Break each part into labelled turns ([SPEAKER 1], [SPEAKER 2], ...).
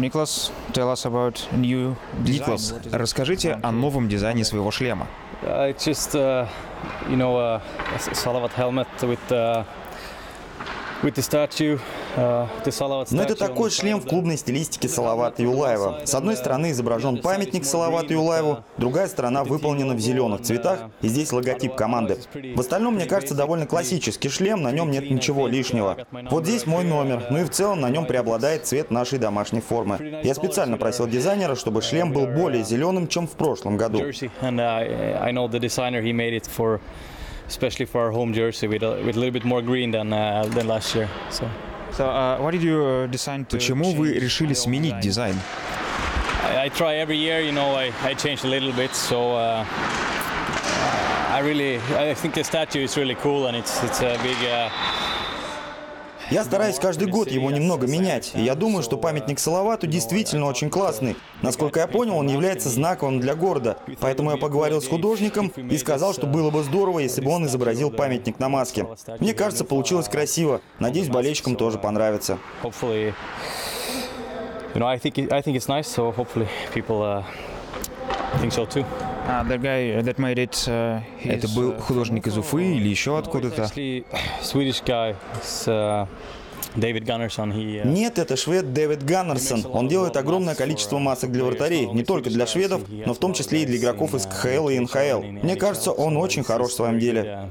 [SPEAKER 1] Никлас, tell us about new
[SPEAKER 2] Никлас, расскажите о новом дизайне своего шлема.
[SPEAKER 3] Но это такой шлем в клубной стилистике Салавата Юлаева. С одной стороны изображен памятник Салавату Юлаеву, другая сторона выполнена в зеленых цветах, и здесь логотип команды. В остальном, мне кажется, довольно классический шлем, на нем нет ничего лишнего. Вот здесь мой номер, ну и в целом на нем преобладает цвет нашей домашней формы. Я специально просил дизайнера, чтобы шлем был более зеленым, чем в прошлом году.
[SPEAKER 4] jersey, and uh, I know the designer he made it for, especially for our home jersey with a, with a little bit more green than uh, than last year. So
[SPEAKER 1] So, uh, why did you uh, decide to
[SPEAKER 2] Почему вы
[SPEAKER 1] change
[SPEAKER 2] решили
[SPEAKER 1] your
[SPEAKER 2] сменить
[SPEAKER 1] design?
[SPEAKER 2] дизайн?
[SPEAKER 4] I, I try every year, you know, I, I change a little bit. So uh, I really, I think the statue is really cool, and it's it's a big. Uh,
[SPEAKER 3] Я стараюсь каждый год его немного менять, и я думаю, что памятник Салавату действительно очень классный. Насколько я понял, он является знаковым для города, поэтому я поговорил с художником и сказал, что было бы здорово, если бы он изобразил памятник на маске. Мне кажется, получилось красиво. Надеюсь, болельщикам тоже понравится.
[SPEAKER 4] you know, I think I think it's nice. So hopefully, people uh,
[SPEAKER 2] Это был
[SPEAKER 1] uh,
[SPEAKER 2] художник из Уфы или еще откуда-то?
[SPEAKER 4] Actually, Swedish guy, it's, uh, David Gunnarsson. He. Uh,
[SPEAKER 3] Нет, это швед Дэвид Ганнерсон. Он делает огромное количество масок для вратарей, не только для шведов, но в том числе и для игроков из КХЛ и НХЛ. Мне кажется, он очень хорош в своем деле.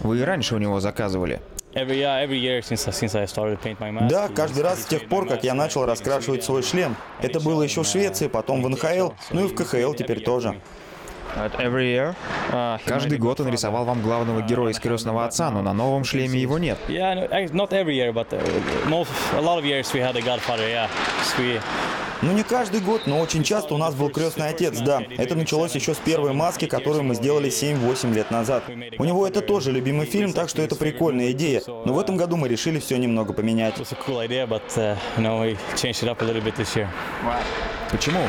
[SPEAKER 2] Вы и раньше у него заказывали.
[SPEAKER 4] Every yeah, every year since since I started to paint my mask.
[SPEAKER 3] Да, каждый раз с тех пор, как я начал раскрашивать свой шлем. Это было еще в Швеции, потом в НХЛ, ну и в КХЛ теперь тоже.
[SPEAKER 1] But every year, uh,
[SPEAKER 2] Каждый год он рисовал вам главного героя из «Крестного отца», но на новом шлеме его нет.
[SPEAKER 4] Yeah, not every year, but uh, most a lot of years we had a Godfather. Yeah,
[SPEAKER 3] Ну не каждый год, но очень часто у нас был крестный отец, да. Это началось еще с первой маски, которую мы сделали 7-8 лет назад. У него это тоже любимый фильм, так что это прикольная идея. Но в этом году мы решили все немного поменять.
[SPEAKER 4] uh.
[SPEAKER 2] Почему?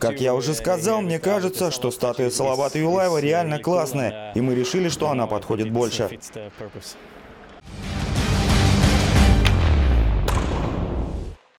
[SPEAKER 3] Как я уже сказал, мне кажется, что статуя Салавата Юлаева реально классная, и мы решили, что она подходит больше.